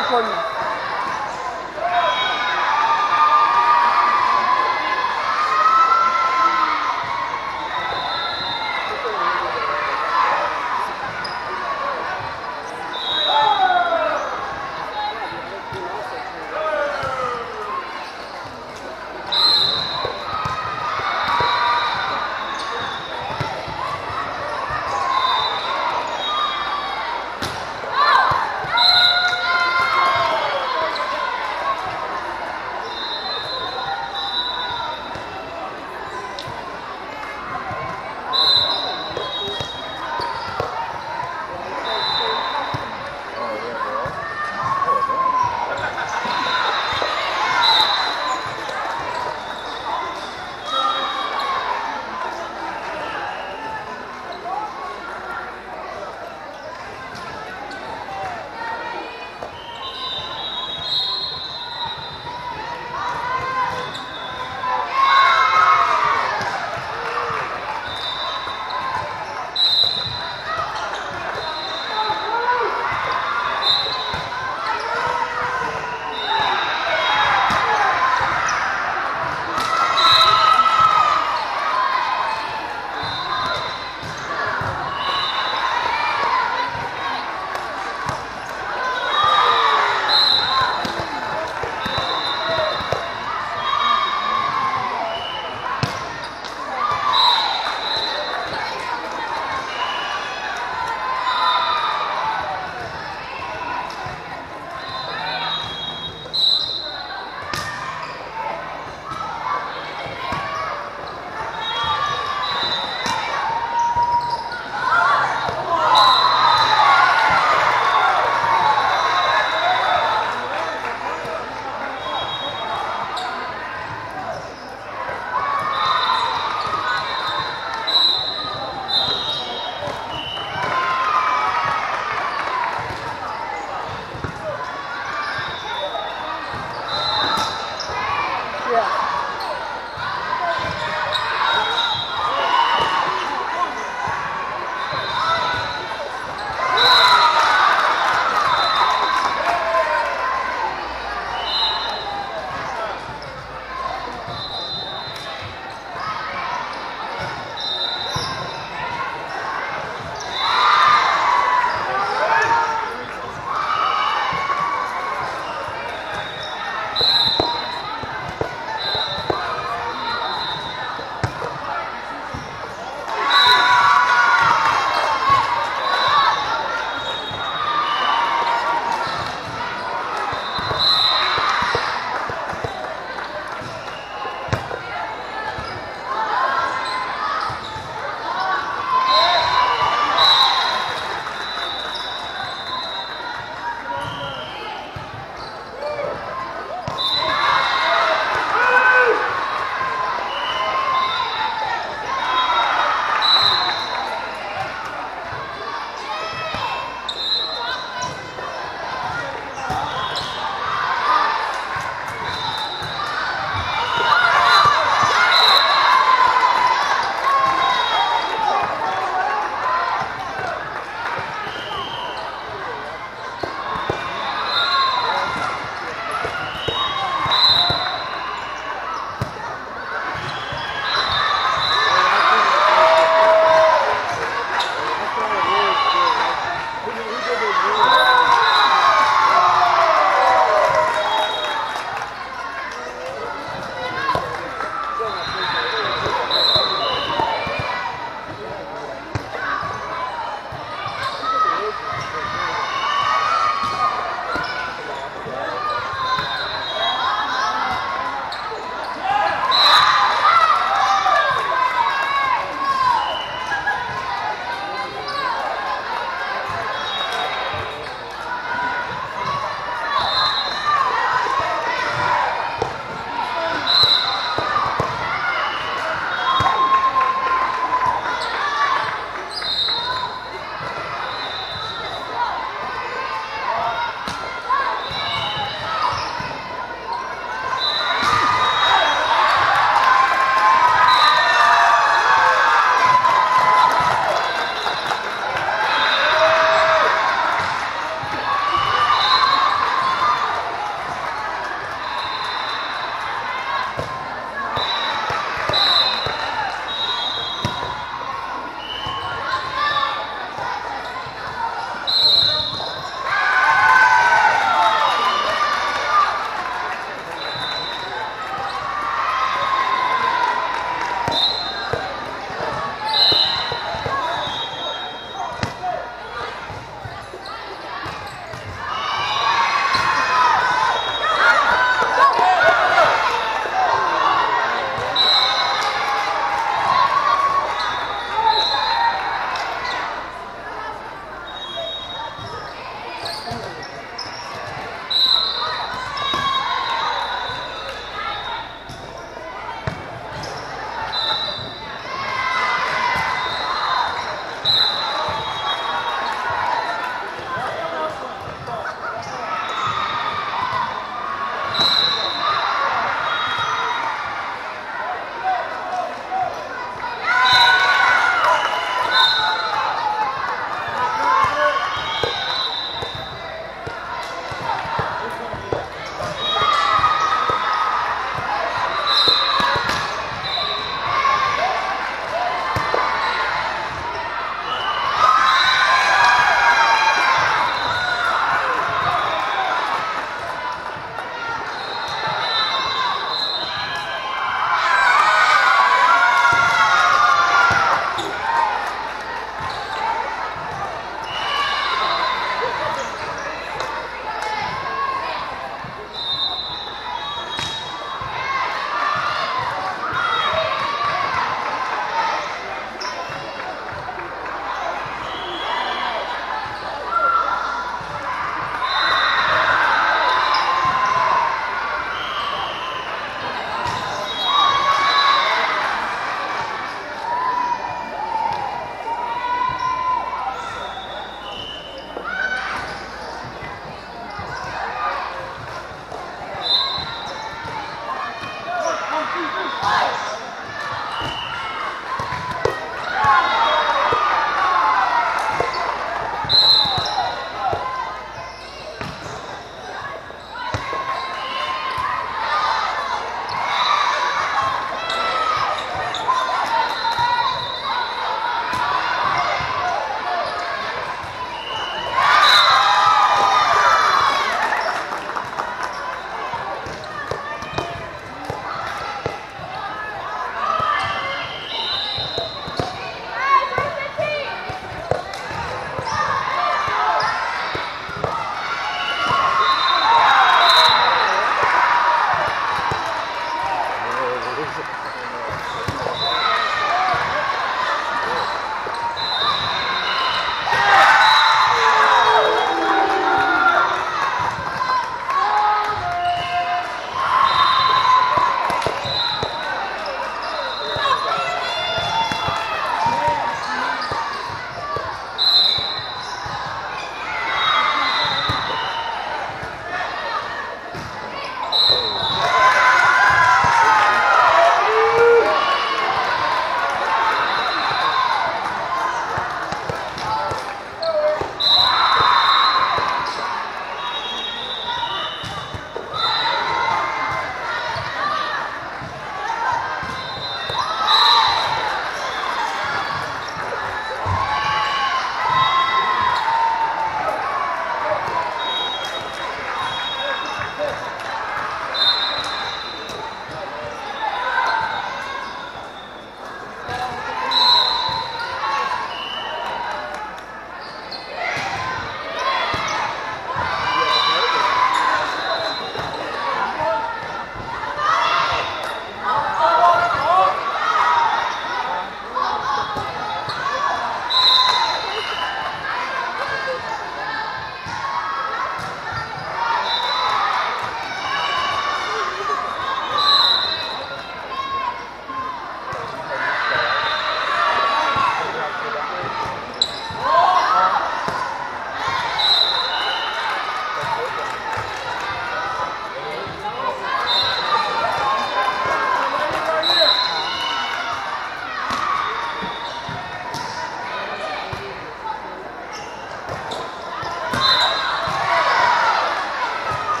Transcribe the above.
full